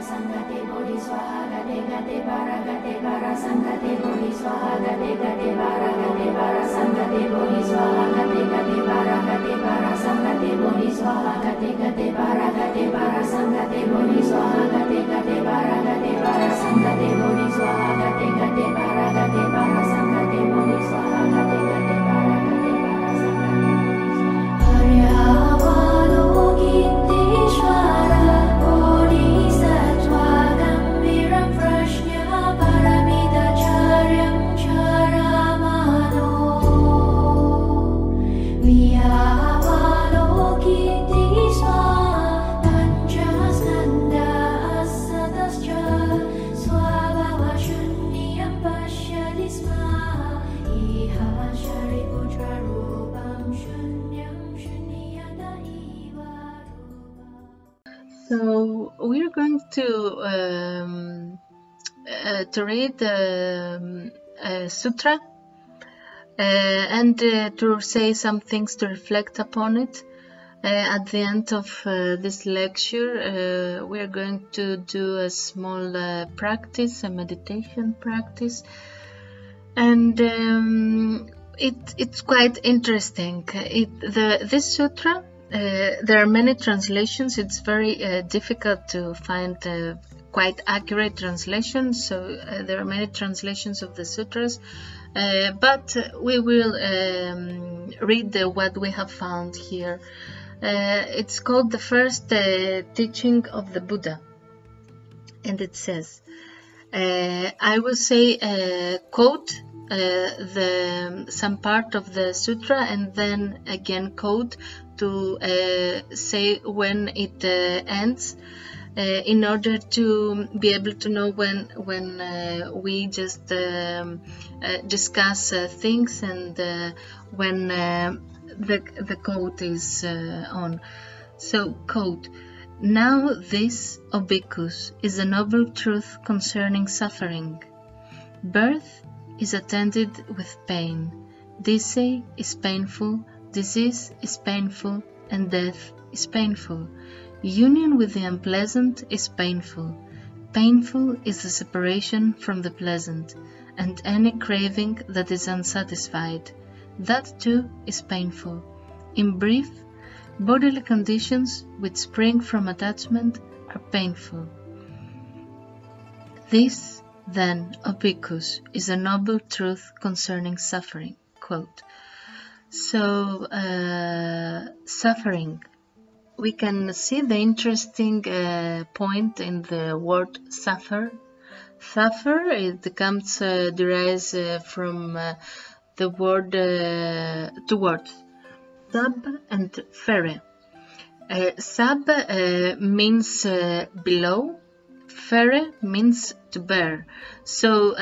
sangate bodhi swaha gate gate para gate para sangate bodhi swaha gate gate para gate para sangate bodhi swaha gate gate para gate para sangate bodhi swaha gate gate para gate para sangate bodhi swaha gate gate para gate para sangate bodhi swaha gate gate para gate going to um, uh, to read the um, uh, sutra uh, and uh, to say some things to reflect upon it. At the end of this lecture, we are going to do a small practice, a meditation practice, and um, it, it's quite interesting. It, the, this sutra, there are many translations. It's very uh, difficult to find uh, quite accurate translations, so uh, there are many translations of the sutras. Uh, but we will um, read the, what we have found here. Uh, it's called the first uh, teaching of the Buddha, and it says, uh, I will say uh, quote uh, the some part of the sutra and then again quote to uh, say when it uh, ends uh, in order to be able to know when when uh, we just um, uh, discuss uh, things and when the the quote is on. So quote. Now this, O bhikkhus, is a noble truth concerning suffering. Birth is attended with pain. Decay is painful, disease is painful, and death is painful. Union with the unpleasant is painful. Painful is the separation from the pleasant, and any craving that is unsatisfied. That too is painful. In brief, bodily conditions which spring from attachment are painful. This, then, O is a noble truth concerning suffering. Quote. So, uh, suffering. We can see the interesting uh, point in the word suffer. Suffer, it comes, uh, derives uh, from uh, the word, uh, two words, sub and fere. Uh, means below, fere means to bear. So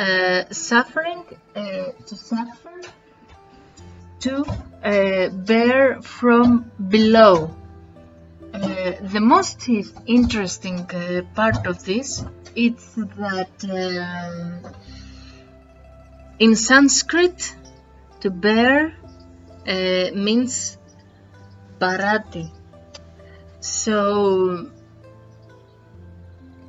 suffering, to suffer, to uh, bear from below. Uh, the most interesting uh, part of this is that um, in Sanskrit, to bear uh, means barati. So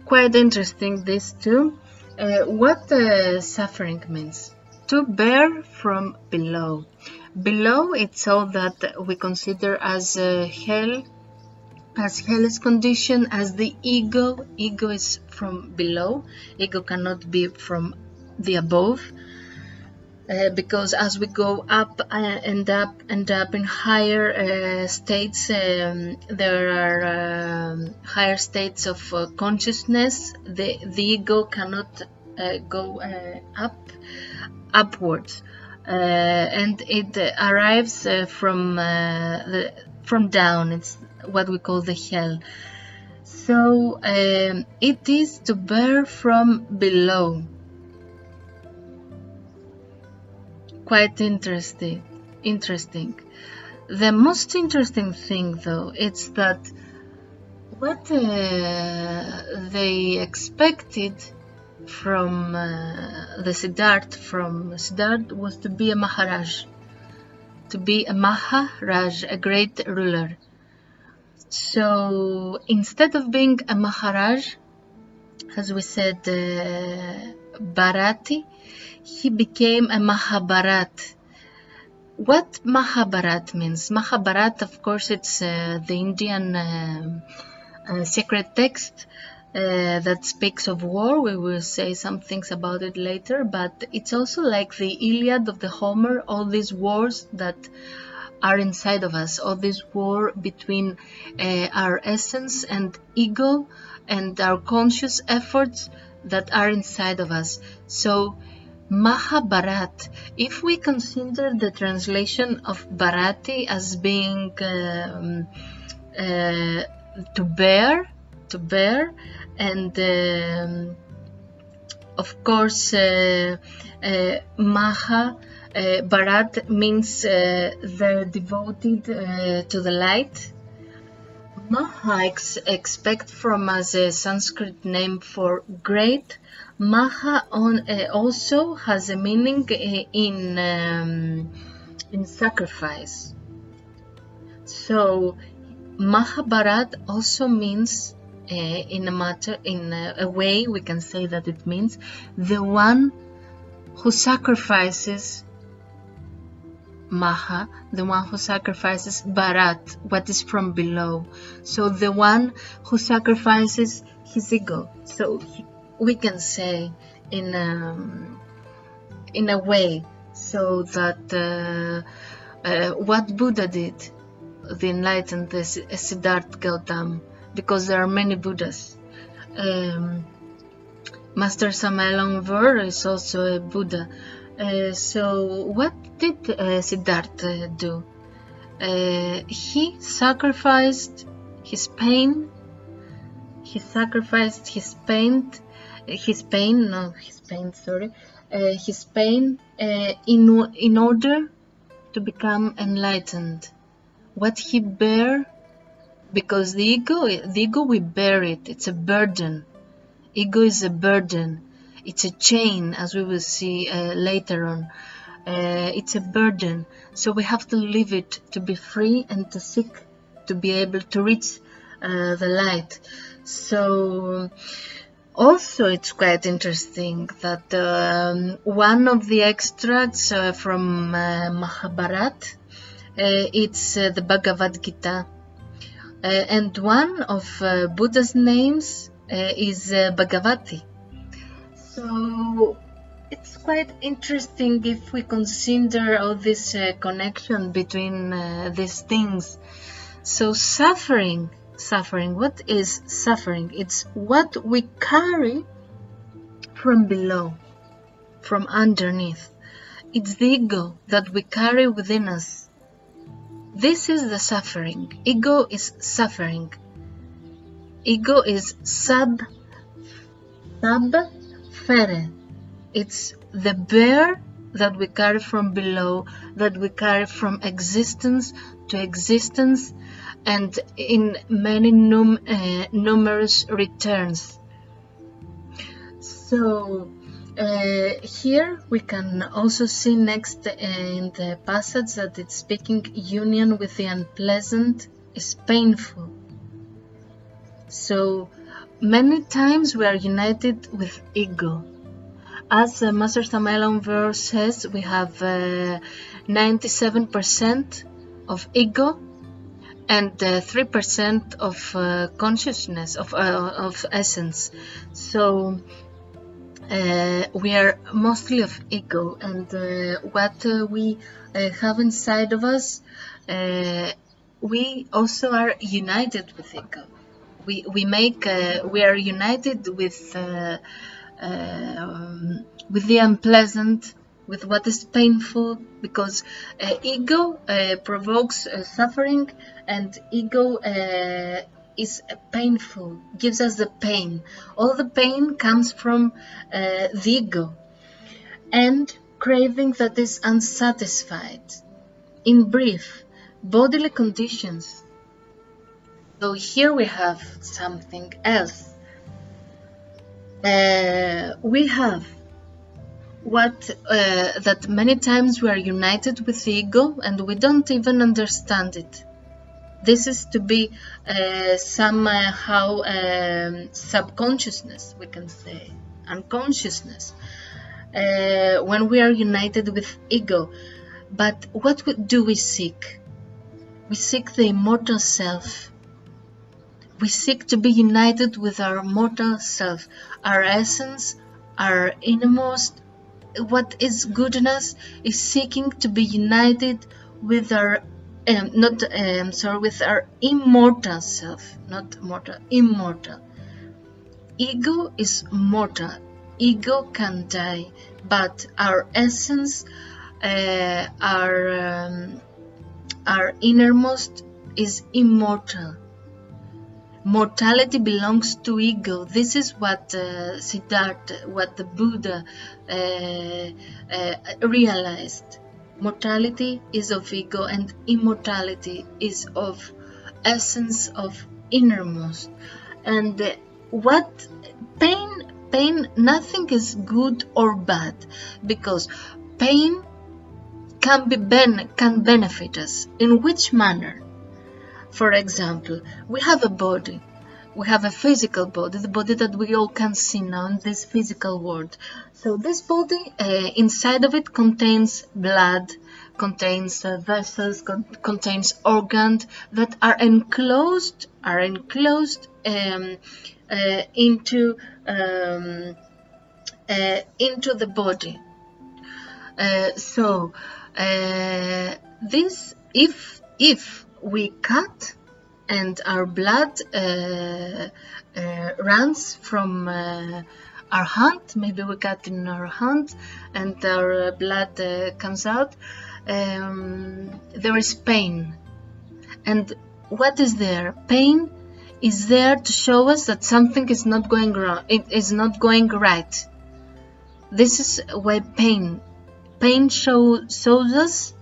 quite interesting this too. Uh, what uh, suffering means? To bear from below. Below it's all that we consider as uh, hell, as hell's condition, as the ego. Ego is from below. Ego cannot be from the above. Uh, because as we go up uh, and up and up in higher uh, states, um, there are um, higher states of uh, consciousness. The, the ego cannot uh, go up upwards, and it arrives from the, from down. It's what we call the hell. So um, it is to bear from below. quite interesting interesting the most interesting thing though it's that what uh, they expected from uh, the Siddharth from Siddharth was to be a Maharaj to be a Maharaj a great ruler so instead of being a Maharaj as we said, uh, Bharati, he became a Mahabharat. What Mahabharat means? Mahabharat, of course, it's uh, the Indian uh, sacred text uh, that speaks of war. We will say some things about it later, but it's also like the Iliad of the Homer, all these wars that are inside of us, all this war between uh, our essence and ego and our conscious efforts that are inside of us. So, Mahabharat, if we consider the translation of Bharati as being um, uh, to bear, to bear, and um, of course, uh, uh, Maha. Uh, Bharat means uh, the devoted uh, to the light. Maha ex- expect from us a Sanskrit name for great. Maha on, uh, also has a meaning uh, in um, in sacrifice. So Mahabharat also means uh, in a matter in a, a way we can say that it means the one who sacrifices Maha, the one who sacrifices Bharat, what is from below. So the one who sacrifices his ego. So we can say in a, in a way so that uh, uh, what Buddha did, the enlightened Siddhartha Gautama, because there are many Buddhas. Um, Master Weor is also a Buddha. Uh, so what did uh, Siddhartha do? Uh, he sacrificed his pain. He sacrificed his pain, his pain, no, his pain, sorry, uh, his pain uh, in in order to become enlightened. What he bear, because the ego, the ego we bear it. It's a burden. Ego is a burden. It's a chain, as we will see uh, later on. Uh, it's a burden, so we have to leave it to be free and to seek to be able to reach uh, the light. So, also, it's quite interesting that um, one of the extracts uh, from uh, Mahabharat, uh, it's the Bhagavad Gita, and one of Buddha's names is Bhagavati. So it's quite interesting if we consider all this uh, connection between uh, these things. So suffering, suffering, what is suffering? It's what we carry from below, from underneath. It's the ego that we carry within us. This is the suffering. Ego is suffering. Ego is sub, sub fere. It's the bear that we carry from below, that we carry from existence to existence, and in many num- uh, numerous returns. So, uh, here we can also see next in the passage that it's speaking union with the unpleasant is painful. So, Many times we are united with ego. As uh, Master Aun Weor says, we have uh, 97% of ego and uh, 3% of uh, consciousness, of, uh, of essence. So uh, we are mostly of ego, and what we have inside of us, we also are united with ego we we make uh, we are united with uh, um, with the unpleasant with what is painful because uh, ego uh, provokes uh, suffering and ego uh, is painful gives us the pain all the pain comes from the ego and craving that is unsatisfied in brief bodily conditions so here we have something else. Uh, we have what uh, that many times we are united with the ego and we don't even understand it. This is to be uh, somehow um, subconsciousness, we can say, unconsciousness. Uh, when we are united with ego. But what do we seek? We seek the immortal self. We seek to be united with our mortal self, our essence, our innermost. What is good in us is seeking to be united with our um, not um, sorry with our immortal self, not mortal, immortal. Ego is mortal. Ego can die, but our essence, uh, our um, our innermost is immortal. Mortality belongs to ego. This is what uh, Siddhartha, what the Buddha uh, uh, realized. Mortality is of ego, and immortality is of essence of innermost. And what pain, pain, nothing is good or bad because pain can be ben- can benefit us. In which manner? For example, we have a body. We have a physical body, the body that we all can see now in this physical world. So this body, uh, inside of it contains blood, contains uh, vessels, con contains organs that are enclosed, are enclosed um, uh, into um, into the body. So this, if if we cut and our blood uh, uh, runs from uh, our hand. Maybe we cut in our hand and our blood comes out. Um, there is pain. And what is there? Pain is there to show us that something is not going wrong it is not going right. This is why pain pain show, shows us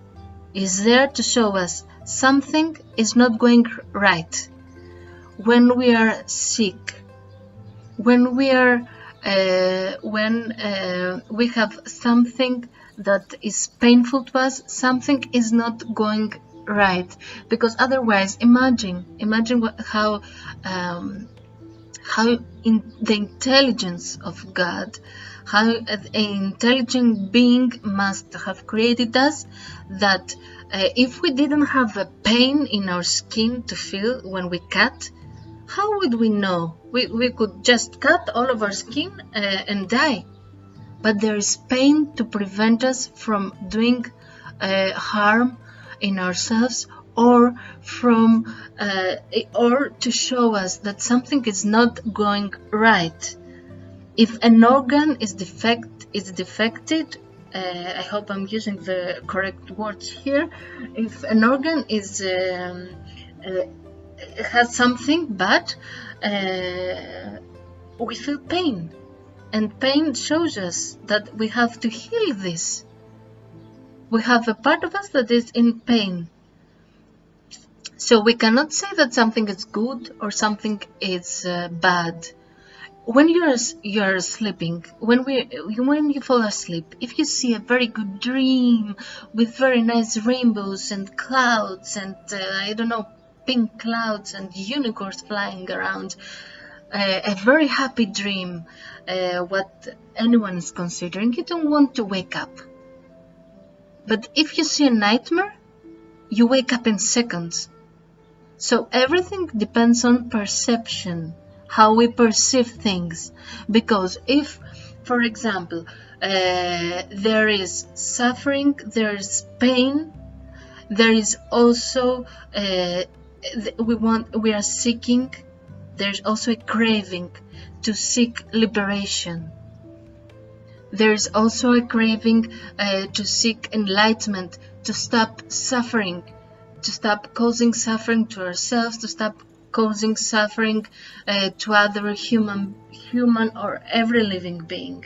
is there to show us something is not going right. When we are sick, when we are uh, when uh, we have something that is painful to us, something is not going right. Because otherwise, imagine, imagine what, how um, how in the intelligence of God, how an intelligent being must have created us that uh, if we didn't have a pain in our skin to feel when we cut, how would we know? We, we could just cut all of our skin uh, and die. But there is pain to prevent us from doing uh, harm in ourselves or from uh, or to show us that something is not going right. If an organ is defect is defected uh, I hope I'm using the correct words here. If an organ is um, uh, has something bad, uh, we feel pain, and pain shows us that we have to heal this. We have a part of us that is in pain. So we cannot say that something is good or something is uh, bad. When you're you're sleeping when we when you fall asleep if you see a very good dream with very nice rainbows and clouds and uh, i don't know pink clouds and unicorns flying around uh, a very happy dream uh, what anyone is considering you don't want to wake up. But if you see a nightmare you wake up in seconds so everything depends on perception how we perceive things. Because if, for example, uh, there is suffering, there is pain, there is also uh, we want we are seeking. There's also a craving to seek liberation. There is also a craving uh, to seek enlightenment, to stop suffering, to stop causing suffering to ourselves, to stop causing suffering uh, to other human human or every living being